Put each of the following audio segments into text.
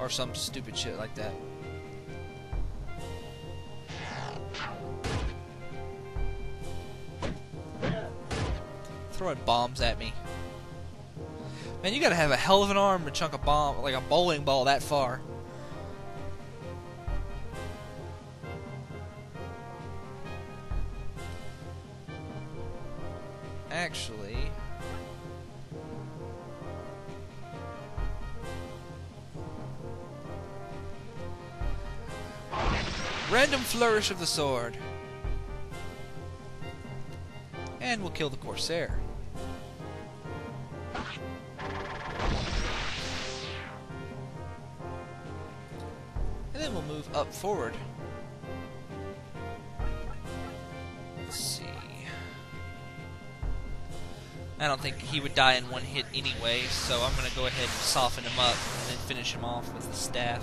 Or some stupid shit like that. Throwing bombs at me. Man, you gotta have a hell of an arm to chunk a bomb, like a bowling ball, that far. Actually... Random flourish of the sword. And we'll kill the Corsair. And then we'll move up forward. Let's see. I don't think he would die in one hit anyway, so I'm going to go ahead and soften him up and then finish him off with the staff.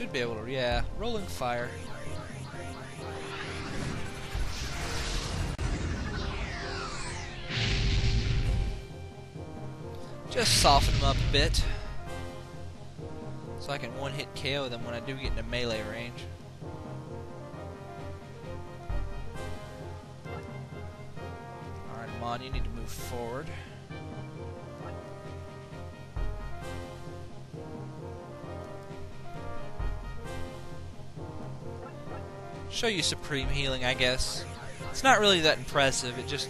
Should be able to, yeah. Rolling fire. Just soften them up a bit. So I can one hit KO them when I do get into melee range. Alright, Mon, you need to move forward. Show you supreme healing, I guess. It's not really that impressive, it just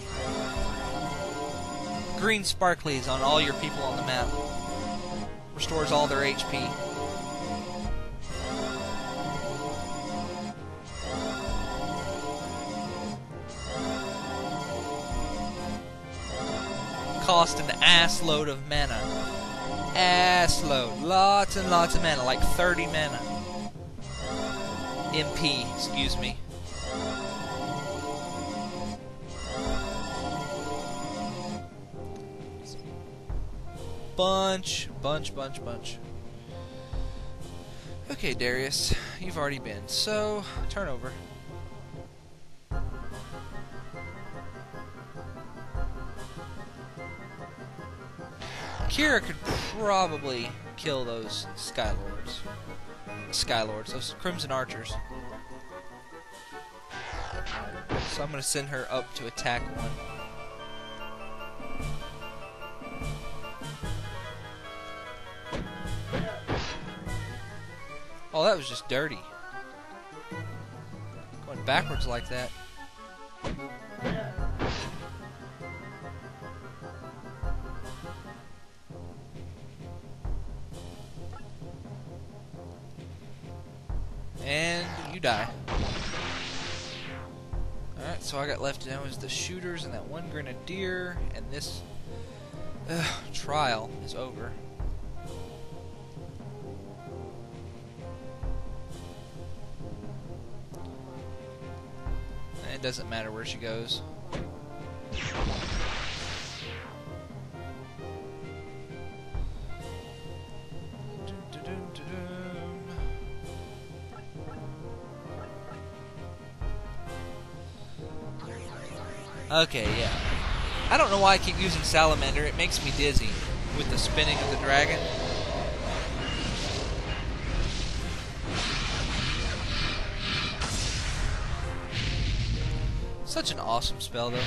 green sparklies on all your people on the map. Restores all their HP. Cost an ass load of mana. Ass load. Lots and lots of mana, like 30 mana. MP, excuse me. bunch, bunch, bunch, bunch. Okay, Darius, you've already been. So, turn over. Kira could probably kill those Skylords. Skylords, those Crimson Archers. So I'm going to send her up to attack one. Oh, that was just dirty. Going backwards like that. You die. Alright, so I got left now is the shooters and that one grenadier, and this uh, trial is over. It doesn't matter where she goes. Okay, yeah. I don't know why I keep using Salamander. It makes me dizzy with the spinning of the dragon. Such an awesome spell, though.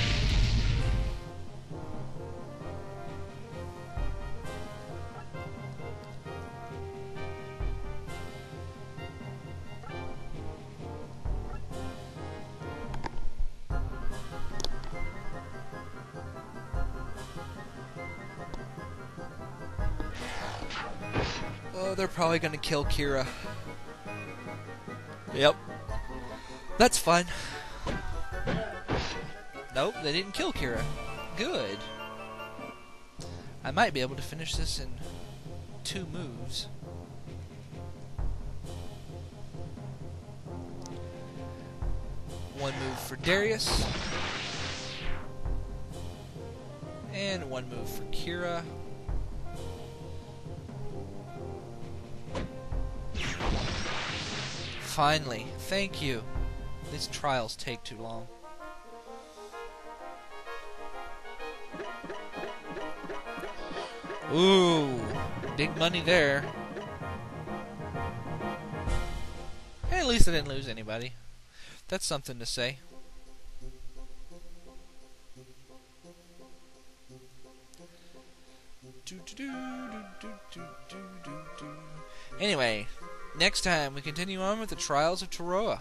Oh, they're probably gonna kill Kira. Yep. That's fine. Nope, they didn't kill Kira. Good. I might be able to finish this in two moves. One move for Darius. And one move for Kira. Finally. Thank you. These trials take too long. Ooh, big money there. Hey, at least I didn't lose anybody. That's something to say. Anyway, next time we continue on with the Trials of Toroah.